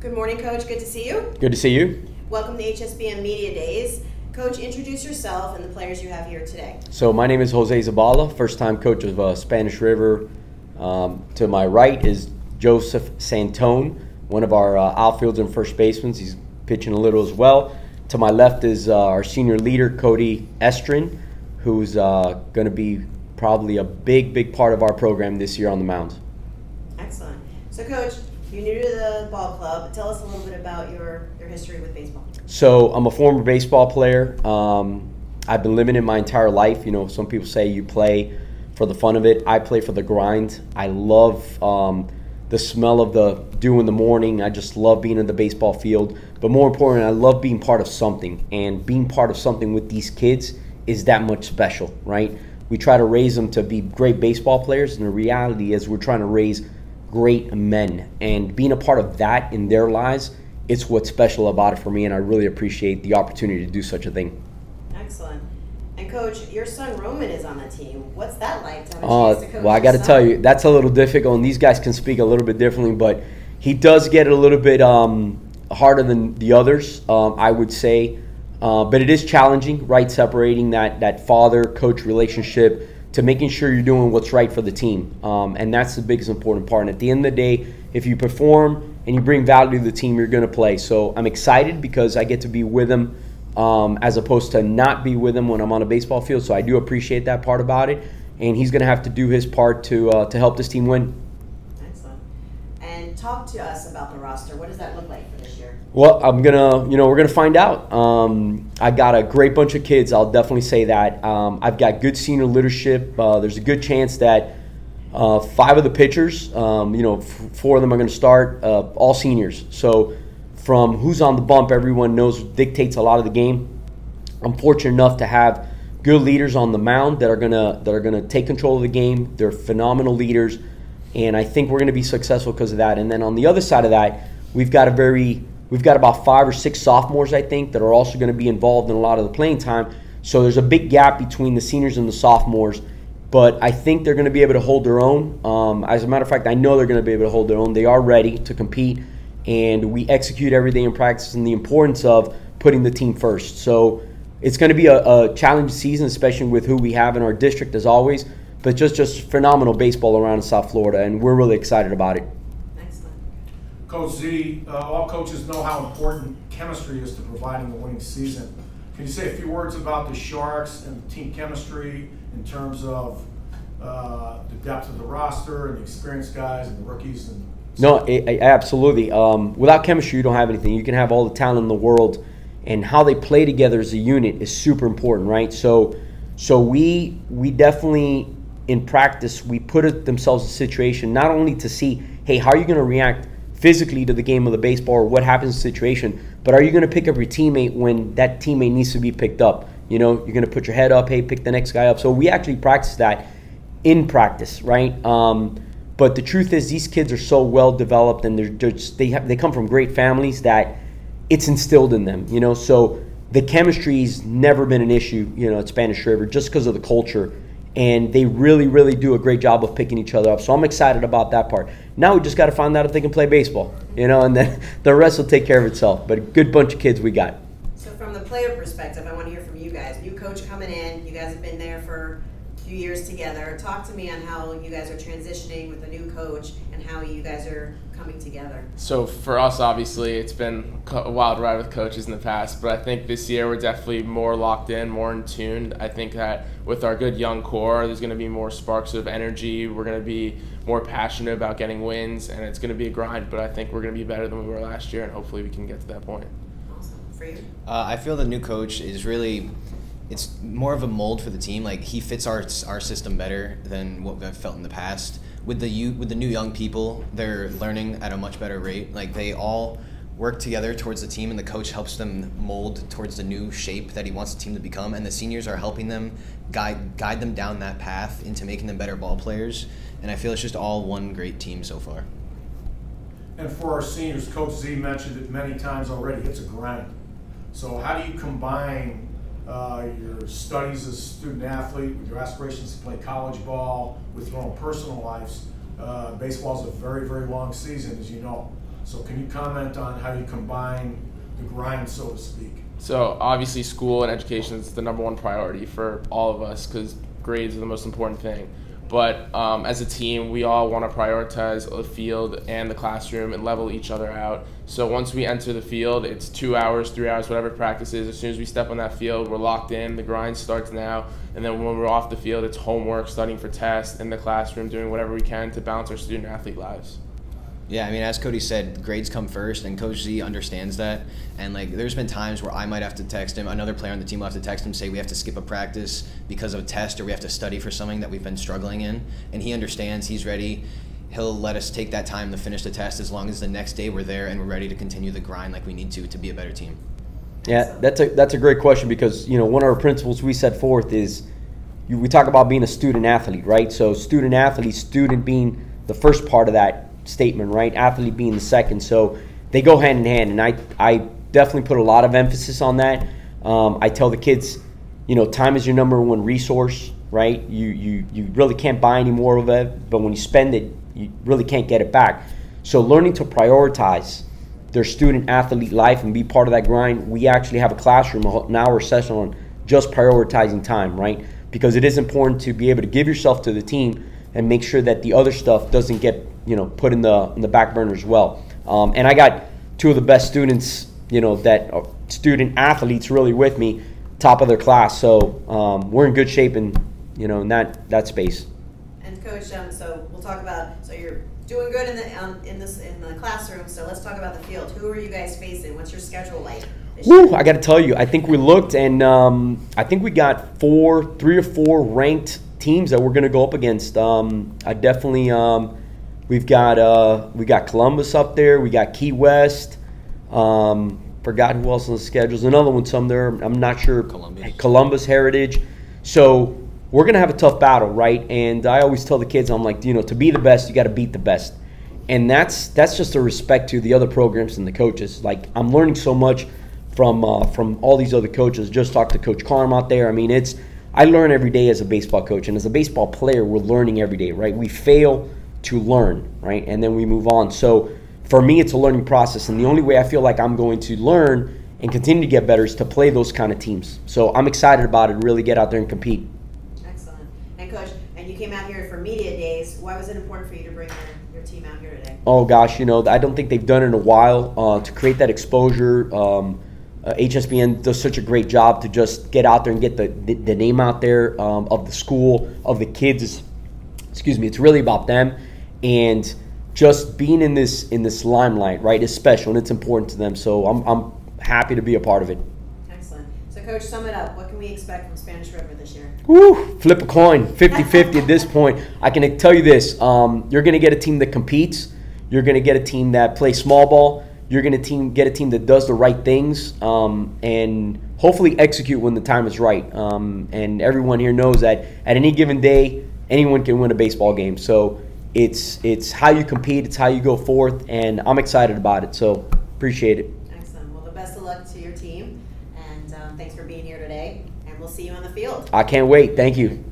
Good morning, Coach. Good to see you. Good to see you. Welcome to HSBN Media Days. Coach, introduce yourself and the players you have here today. So my name is Jose Zabala, first-time coach of uh, Spanish River. Um, to my right is Joseph Santone, one of our uh, outfielders and first basemen. He's pitching a little as well. To my left is uh, our senior leader, Cody Estrin, who's uh, going to be probably a big, big part of our program this year on the mound. Excellent. So, Coach, you're new to the ball club. Tell us a little bit about your, your history with baseball. So I'm a former baseball player. Um, I've been living it my entire life. You know, some people say you play for the fun of it. I play for the grind. I love um, the smell of the dew in the morning. I just love being in the baseball field. But more importantly, I love being part of something. And being part of something with these kids is that much special, right? We try to raise them to be great baseball players, and the reality is we're trying to raise great men. And being a part of that in their lives, it's what's special about it for me, and I really appreciate the opportunity to do such a thing. Excellent. And coach, your son Roman is on the team. What's that like to have a Uh, chance to well, I got to tell you, that's a little difficult, and these guys can speak a little bit differently, but he does get a little bit um, harder than the others, um, I would say. Uh, but it is challenging, right? Separating that that father coach relationship to making sure you're doing what's right for the team, um, and that's the biggest important part. And at the end of the day, if you perform and you bring value to the team, you're going to play. So I'm excited because I get to be with him um, as opposed to not be with him when I'm on a baseball field. So I do appreciate that part about it, and he's going to have to do his part to uh, to help this team win. Excellent. And talk to us about the roster. What does that look like? Well, I'm gonna, you know, we're gonna find out. Um, I got a great bunch of kids. I'll definitely say that. Um, I've got good senior leadership. Uh, there's a good chance that uh, five of the pitchers, um, you know, four of them are going to start, uh, all seniors. So, from who's on the bump, everyone knows dictates a lot of the game. I'm fortunate enough to have good leaders on the mound that are gonna that are gonna take control of the game. They're phenomenal leaders, and I think we're gonna be successful because of that. And then on the other side of that, we've got a very we've got about five or six sophomores I think that are also going to be involved in a lot of the playing time. So there's a big gap between the seniors and the sophomores. But I think they're going to be able to hold their own. Um, as a matter of fact, I know they're going to be able to hold their own. They are ready to compete, and we execute every day in practice and the importance of putting the team first. So it's going to be a, a challenging season, especially with who we have in our district as always. But just just phenomenal baseball around in South Florida, and we're really excited about it. Coach Z, uh, all coaches know how important chemistry is to providing a winning season. Can you say a few words about the Sharks and team chemistry in terms of uh, the depth of the roster and the experienced guys and the rookies? And No, I, I, absolutely. Um, without chemistry, you don't have anything. You can have all the talent in the world, and how they play together as a unit is super important, right? So, so we we definitely in practice we put it themselves in a situation not only to see, hey, how are you going to react physically to the game of the baseball or what happens in the situation, but are you going to pick up your teammate when that teammate needs to be picked up? You know, you're going to put your head up, hey, pick the next guy up. So we actually practice that in practice, right? Um, but the truth is, these kids are so well developed, and they're just they have they come from great families that it's instilled in them, you know. So the chemistry's never been an issue, you know, at Spanish River just because of the culture, and they really, really do a great job of picking each other up. So I'm excited about that part. Now we just got to find out if they can play baseball, you know, and then the rest will take care of itself. But a good bunch of kids we got. So from the player perspective, I want to hear from you guys. New coach coming in. You guys have been there for few years together. Talk to me on how you guys are transitioning with a new coach and how you guys are coming together. So for us, obviously, it's been a wild ride with coaches in the past, but I think this year we're definitely more locked in, more in tune. I think that with our good young core, there's going to be more sparks of energy. We're going to be more passionate about getting wins, and it's going to be a grind. But I think we're going to be better than we were last year, and hopefully we can get to that point. Awesome. For you? Uh, I feel the new coach is really, it's more of a mold for the team. Like he fits our our system better than what I've felt in the past. With the with the new young people, they're learning at a much better rate. Like they all work together towards the team, and the coach helps them mold towards the new shape that he wants the team to become. And the seniors are helping them guide guide them down that path into making them better ball players. And I feel it's just all one great team so far. And for our seniors, Coach Z mentioned it many times already, it's a grind. So how do you combine uh, your studies as a student athlete with your aspirations to play college ball, with your own personal lives? Uh, baseball is a very, very long season, as you know. So can you comment on how you combine the grind, so to speak? So obviously, school and education is the number one priority for all of us because grades are the most important thing. But um, as a team, we all want to prioritize the field and the classroom and level each other out. So once we enter the field, it's two hours, three hours, whatever practice is. As soon as we step on that field, we're locked in. The grind starts now. And then when we're off the field, it's homework, studying for tests, in the classroom, doing whatever we can to balance our student athlete lives. Yeah, I mean, as Cody said, grades come first, and Coach Z understands that. And like, there's been times where I might have to text him, another player on the team will have to text him, say we have to skip a practice because of a test, or we have to study for something that we've been struggling in. And he understands. He's ready. He'll let us take that time to finish the test as long as the next day we're there and we're ready to continue the grind like we need to to be a better team. Yeah, that's a that's a great question because you know one of our principles we set forth is you, we talk about being a student athlete, right? So student athlete, student being the first part of that statement, right? Athlete being the second. So they go hand in hand, and I I definitely put a lot of emphasis on that. Um, I tell the kids, you know, time is your number one resource, right? You you you really can't buy any more of it, but when you spend it, you really can't get it back. So learning to prioritize their student athlete life and be part of that grind. We actually have a classroom, an hour session on just prioritizing time, right? Because it is important to be able to give yourself to the team and make sure that the other stuff doesn't get you know put in the in the back burner as well. Um, and I got two of the best students, you know, that are student athletes really with me, top of their class. So um, we're in good shape in you know in that that space. And coach, um, so we'll talk about. So you're doing good in the um, in this in the classroom. So let's talk about the field. Who are you guys facing? What's your schedule like? Woo, I got to tell you, I think we looked and um, I think we got four, three or four ranked teams that we're going to go up against. Um, I definitely um, We've got uh, we got Columbus up there. We got Key West. Um, forgot who else on the schedule. There's another one somewhere. I'm not sure. Columbus. Columbus Heritage. So we're gonna have a tough battle, right? And I always tell the kids, I'm like, you know, to be the best, you got to beat the best, and that's that's just a respect to the other programs and the coaches. Like I'm learning so much from uh, from all these other coaches. Just talked to Coach Carm out there. I mean, it's I learn every day as a baseball coach, and as a baseball player, we're learning every day, right? We fail to learn, right? And then we move on. So for me, it's a learning process. And the only way I feel like I'm going to learn and continue to get better is to play those kind of teams. So I'm excited about it, really get out there and compete. Excellent. And coach, and you came out here for media days. Why was it important for you to bring your, your team out here today? Oh gosh, you know, I don't think they've done it in a while uh, to create that exposure. Um, uh, HSBN does such a great job to just get out there and get the, the, the name out there um, of the school, of the kids. Excuse me, it's really about them and just being in this in this limelight, right, is special and it's important to them. So I'm I'm happy to be a part of it. Excellent. So, coach, sum it up. What can we expect from Spanish River this year? Woo! Flip a coin, 50-50 at this point. I can tell you this: um, you're going to get a team that competes. You're going to get a team that plays small ball. You're going to team get a team that does the right things um, and hopefully execute when the time is right. Um, and everyone here knows that at any given day, anyone can win a baseball game. So it's it's how you compete, it's how you go forth, and I'm excited about it. So appreciate it. Excellent. Well, the best of luck to your team, and um, thanks for being here today. And we'll see you on the field. I can't wait. Thank you.